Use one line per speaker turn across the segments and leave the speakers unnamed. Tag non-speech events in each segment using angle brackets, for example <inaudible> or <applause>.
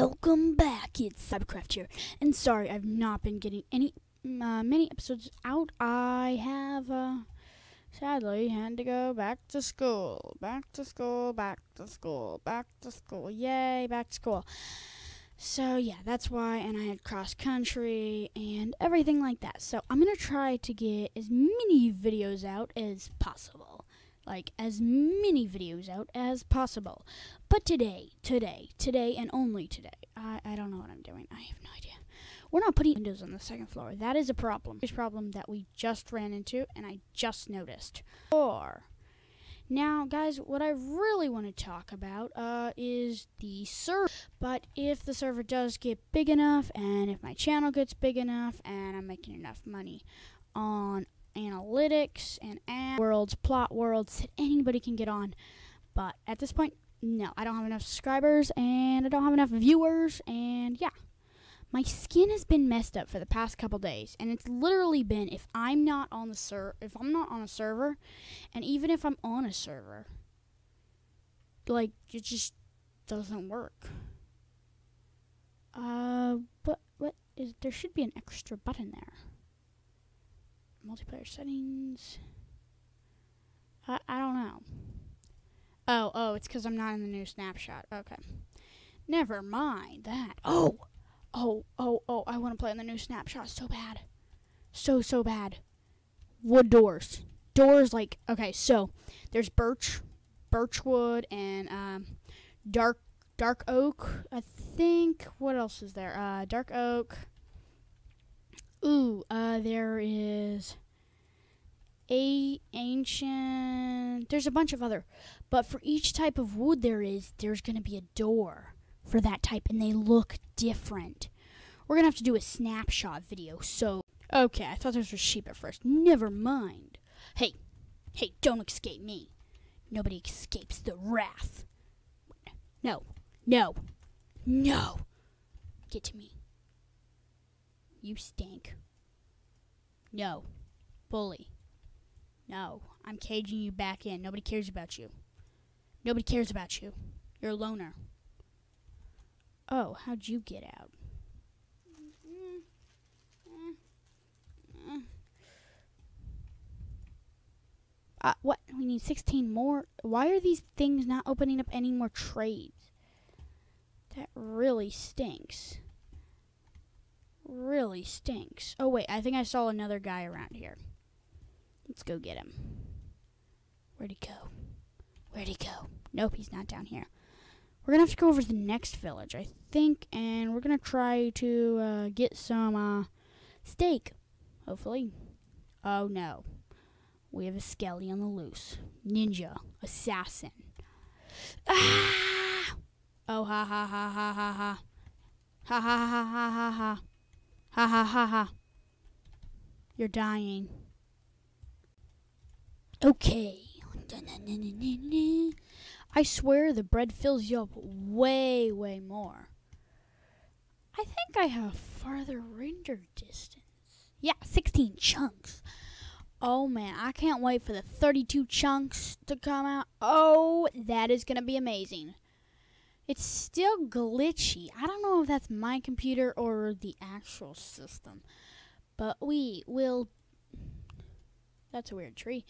Welcome back. It's Cybercraft here, and sorry I've not been getting any uh, many episodes out. I have uh, sadly had to go back to school, back to school, back to school, back to school. Yay, back to school. So yeah, that's why, and I had cross country and everything like that. So I'm gonna try to get as many videos out as possible like as many videos out as possible. But today, today, today, and only today, I, I don't know what I'm doing. I have no idea. We're not putting windows on the second floor. That is a problem. It's a problem that we just ran into and I just noticed. Or now, guys, what I really want to talk about uh, is the server. But if the server does get big enough, and if my channel gets big enough, and I'm making enough money on analytics and ad worlds, plot worlds that anybody can get on. But at this point, no, I don't have enough subscribers and I don't have enough viewers and yeah. My skin has been messed up for the past couple days and it's literally been if I'm not on the ser if I'm not on a server and even if I'm on a server like it just doesn't work. Uh but what is there should be an extra button there multiplayer settings. I, I don't know. Oh, oh, it's because I'm not in the new snapshot. Okay. Never mind that. Oh, oh, oh, oh, I want to play in the new snapshot so bad. So, so bad. Wood doors. Doors like, okay, so there's birch, birchwood, and um, dark, dark oak. I think, what else is there? Uh, dark oak. Ooh, uh, there is a ancient. There's a bunch of other, but for each type of wood there is, there's gonna be a door for that type, and they look different. We're gonna have to do a snapshot video. So, okay, I thought those were sheep at first. Never mind. Hey, hey, don't escape me. Nobody escapes the wrath. No, no, no. Get to me. You stink. No. Bully. No. I'm caging you back in. Nobody cares about you. Nobody cares about you. You're a loner. Oh, how'd you get out? Uh, what? We need 16 more? Why are these things not opening up any more trades? That really stinks really stinks. Oh, wait, I think I saw another guy around here. Let's go get him. Where'd he go? Where'd he go? Nope, he's not down here. We're going to have to go over to the next village, I think, and we're going to try to uh, get some uh, steak, hopefully. Oh, no. We have a skelly on the loose. Ninja. Assassin. Ah! Oh, ha, ha, ha, ha, ha, ha. Ha, ha, ha, ha, ha, ha. Ha ha ha ha. You're dying. Okay. I swear the bread fills you up way, way more. I think I have farther render distance. Yeah, 16 chunks. Oh man, I can't wait for the 32 chunks to come out. Oh, that is going to be amazing. It's still glitchy. I don't know if that's my computer or the actual system. But we will that's a weird tree.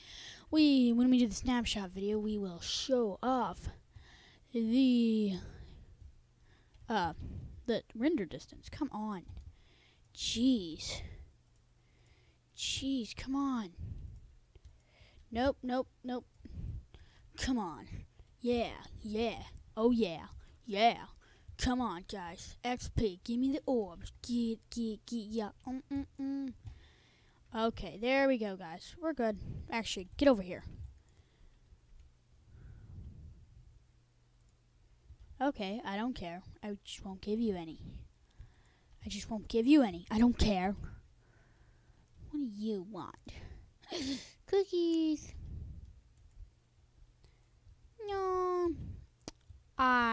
We when we do the snapshot video, we will show off the uh the render distance. Come on. Jeez. Jeez, come on. Nope, nope, nope. Come on. Yeah, yeah. Oh yeah. Yeah. Come on, guys. XP, give me the orbs. Get, get, get, yeah. Mm, mm, mm. Okay, there we go, guys. We're good. Actually, get over here. Okay, I don't care. I just won't give you any. I just won't give you any. I don't care. What do you want? <laughs> Cookies. No.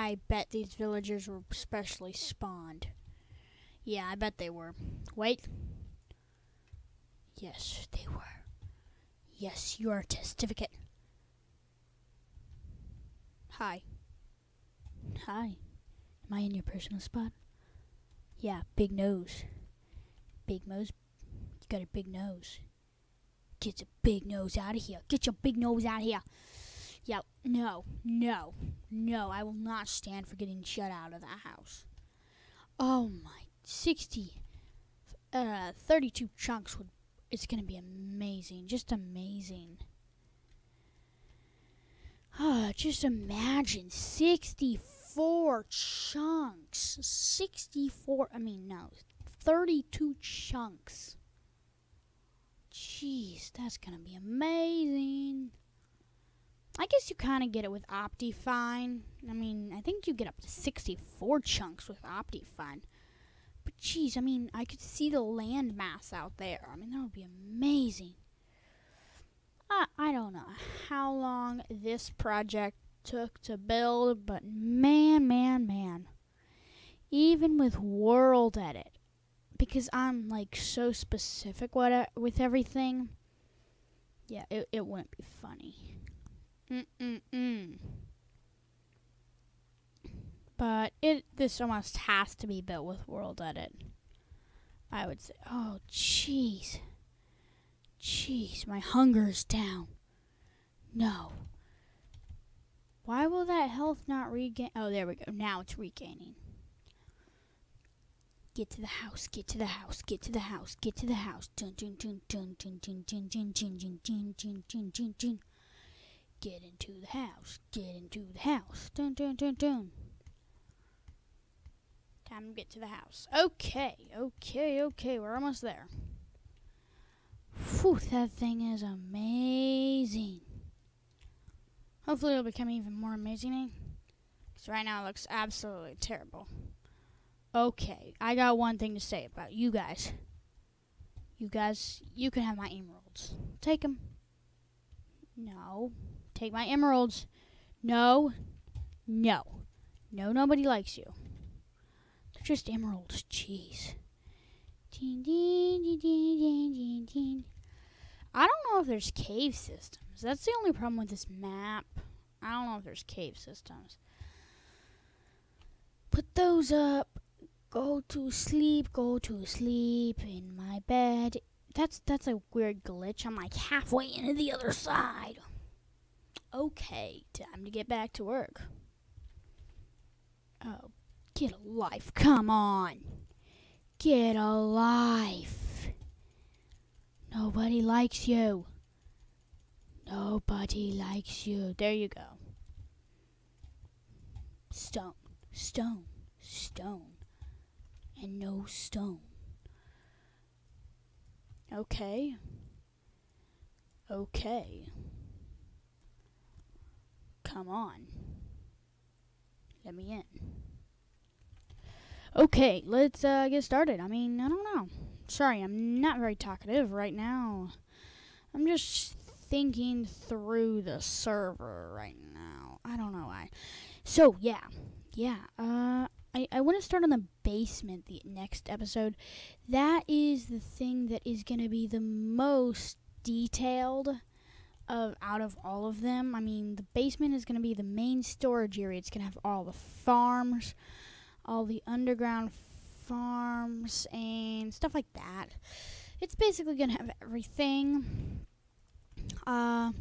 I bet these villagers were specially spawned. Yeah, I bet they were. Wait. Yes, they were. Yes, your certificate. Hi. Hi. Am I in your personal spot? Yeah, big nose. Big nose. You got a big nose. Get your big nose out of here. Get your big nose out of here. Yeah, no, no, no. I will not stand for getting shut out of the house. Oh my, 60, uh, 32 chunks would, it's to be amazing. Just amazing. Ah, just imagine 64 chunks. 64, I mean, no, 32 chunks. Jeez, that's to be amazing. I guess you kind of get it with Optifine. I mean, I think you get up to 64 chunks with Optifine. But geez, I mean, I could see the landmass out there. I mean, that would be amazing. I, I don't know how long this project took to build, but man, man, man. Even with World Edit, because I'm like so specific with, with everything, yeah, it, it wouldn't be funny. Mm-mm-mm. But it this almost has to be built with World Edit. I would say, oh, jeez. Jeez, my hunger's down. No. Why will that health not regain? Oh, there we go. Now it's regaining. Get to the house, get to the house, get to the house, get to the house. Dun dun dun dun dun dun dun dun dun dun dun dun dun dun dun. Get into the house. Get into the house. Dun dun dun dun. Time to get to the house. Okay, okay, okay. We're almost there. Whew, that thing is amazing. Hopefully it'll become even more amazing. Because right now it looks absolutely terrible. Okay, I got one thing to say about you guys. You guys, you can have my emeralds. Take them. No. Take my emeralds. No. No. No, nobody likes you. They're just emeralds. Jeez. Ding, ding, ding, ding, ding, ding, ding. I don't know if there's cave systems. That's the only problem with this map. I don't know if there's cave systems. Put those up. Go to sleep. Go to sleep in my bed. That's that's a weird glitch. I'm like halfway into the other side. Okay, time to get back to work. Oh, get a life. Come on. Get a life. Nobody likes you. Nobody likes you. There you go. Stone, stone, stone, and no stone. Okay. Okay. Come on. Let me in. Okay, let's uh, get started. I mean, I don't know. Sorry, I'm not very talkative right now. I'm just thinking through the server right now. I don't know why. So, yeah. Yeah. Uh, I, I want to start on the basement the next episode. That is the thing that is going to be the most detailed of out of all of them. I mean, the basement is going to be the main storage area. It's going to have all the farms, all the underground farms, and stuff like that. It's basically going to have everything. Uh,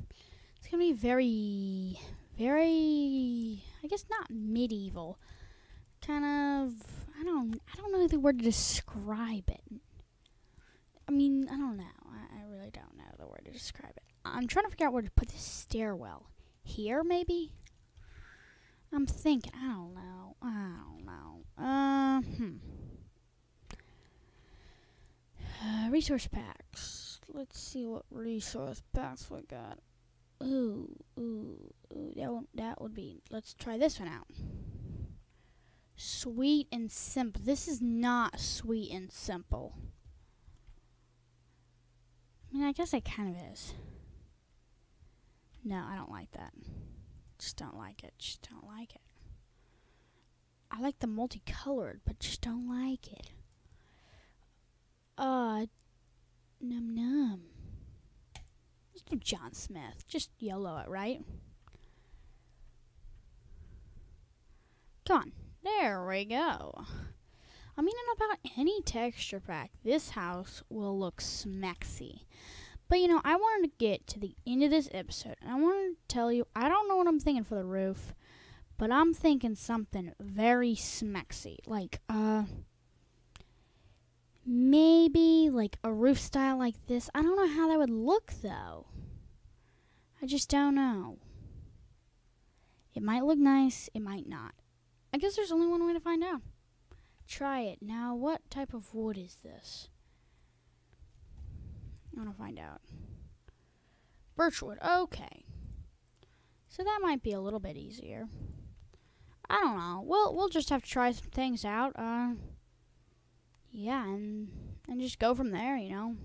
it's going to be very, very, I guess not medieval. Kind of, I don't, I don't know the word to describe it. I mean, I don't know. I, I really don't know the word to describe it. I'm trying to figure out where to put this stairwell. Here, maybe? I'm thinking. I don't know. I don't know. Uh, hmm. Uh, resource packs. Let's see what resource packs we got. Ooh, ooh, ooh. That one, that would be. Let's try this one out. Sweet and simple. This is not sweet and simple. I mean, I guess it kind of is. No, I don't like that. Just don't like it. Just don't like it. I like the multicolored, but just don't like it. Uh, num num. Let's do John Smith. Just yellow it, right? Come on. There we go. I mean, in about any texture pack, this house will look smexy. But you know, I wanted to get to the end of this episode, and I wanted to tell you I don't know what I'm thinking for the roof, but I'm thinking something very smexy. Like, uh, maybe like a roof style like this. I don't know how that would look though. I just don't know. It might look nice, it might not. I guess there's only one way to find out. Try it. Now, what type of wood is this? I want to find out. Birchwood. Okay. So that might be a little bit easier. I don't know. We'll we'll just have to try some things out. Uh yeah, and and just go from there, you know.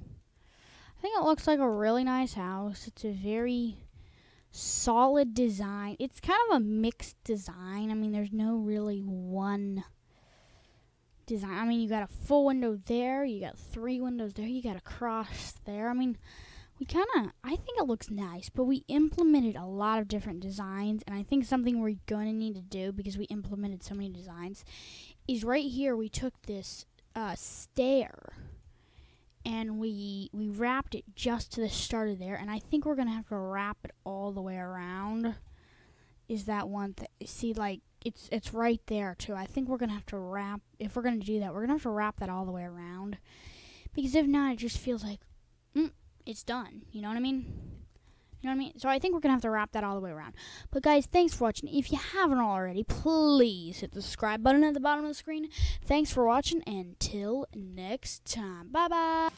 I think it looks like a really nice house. It's a very solid design. It's kind of a mixed design. I mean, there's no really one design. I mean, you got a full window there, you got three windows there, you got a cross there. I mean, we kind of, I think it looks nice, but we implemented a lot of different designs, and I think something we're going to need to do because we implemented so many designs is right here we took this uh, stair and we we wrapped it just to the start of there and I think we're gonna have to wrap it all the way around is that one thing see like it's it's right there too I think we're gonna have to wrap if we're gonna do that we're gonna have to wrap that all the way around because if not it just feels like mm, it's done you know what I mean you know what I mean? So I think we're going to have to wrap that all the way around. But guys, thanks for watching. If you haven't already, please hit the subscribe button at the bottom of the screen. Thanks for watching. Until next time. Bye-bye.